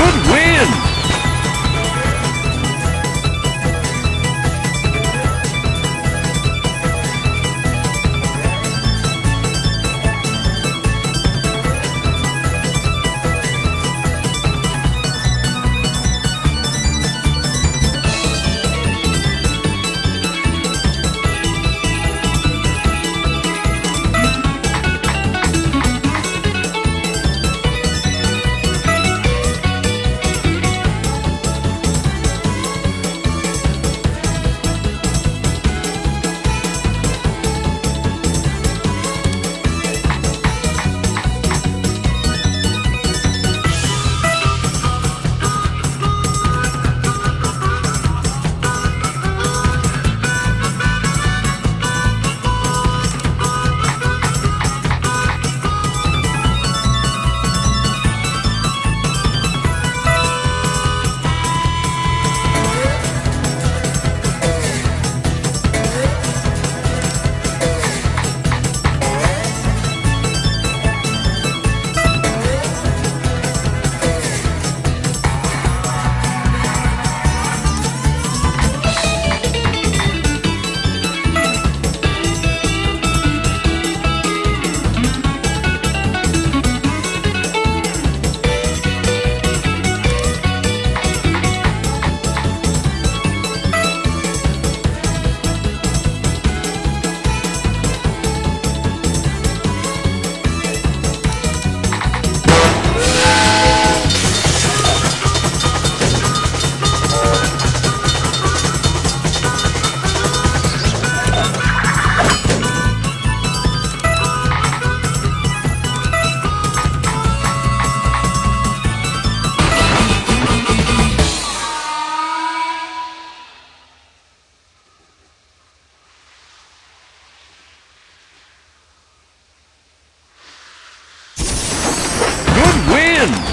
Good win! Win!